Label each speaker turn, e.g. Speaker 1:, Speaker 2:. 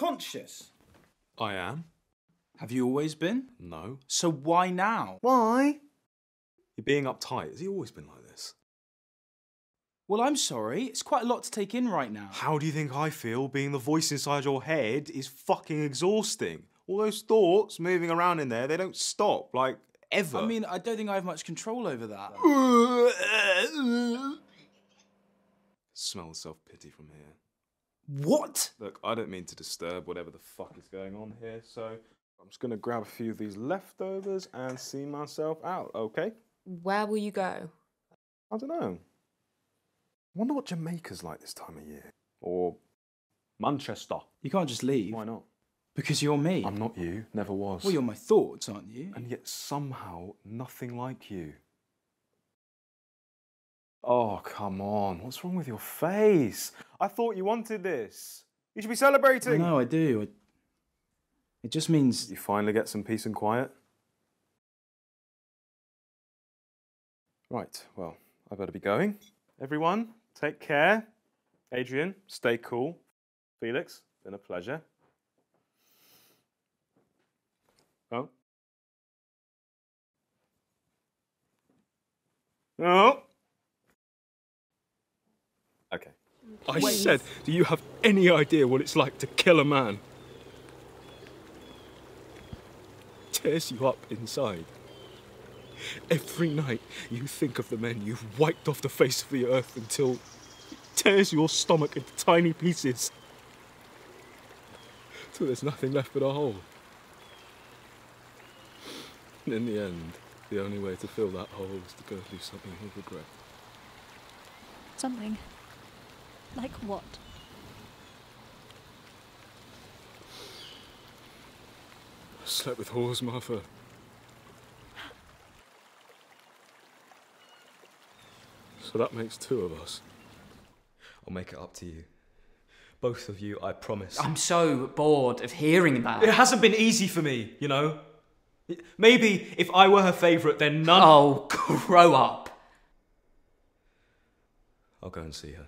Speaker 1: conscious.
Speaker 2: I am.
Speaker 1: Have you always been?
Speaker 2: No.
Speaker 1: So why now?
Speaker 2: Why? You're being uptight. Has he always been like this?
Speaker 1: Well, I'm sorry. It's quite a lot to take in right now.
Speaker 2: How do you think I feel being the voice inside your head is fucking exhausting? All those thoughts moving around in there, they don't stop, like, ever.
Speaker 1: I mean, I don't think I have much control over that.
Speaker 2: Smell self pity from here.
Speaker 1: What?
Speaker 2: Look, I don't mean to disturb whatever the fuck is going on here, so I'm just gonna grab a few of these leftovers and see myself out, okay?
Speaker 3: Where will you go?
Speaker 2: I don't know. Wonder what Jamaica's like this time of year. Or Manchester.
Speaker 1: You can't just leave.
Speaker 2: Why not?
Speaker 1: Because you're me.
Speaker 2: I'm not you, never was.
Speaker 1: Well, you're my thoughts, aren't you?
Speaker 2: And yet somehow nothing like you. Oh, come on. What's wrong with your face? I thought you wanted this. You should be celebrating.
Speaker 1: No, I do. It, it just means
Speaker 2: You finally get some peace and quiet? Right, well, I better be going. Everyone, take care. Adrian, stay cool. Felix, been a pleasure. Oh. Oh. Okay.
Speaker 4: I said, do you have any idea what it's like to kill a man? Tears you up inside. Every night you think of the men you've wiped off the face of the earth until it tears your stomach into tiny pieces. Till there's nothing left but a hole. And in the end, the only way to fill that hole is to go do something you'll regret.
Speaker 5: Something. Like what?
Speaker 4: I slept with whores, Martha. So that makes two of us.
Speaker 6: I'll make it up to you. Both of you, I promise.
Speaker 7: I'm so bored of hearing that.
Speaker 6: It hasn't been easy for me, you know? Maybe if I were her favourite, then none.
Speaker 7: Oh, grow up.
Speaker 6: I'll go and see her.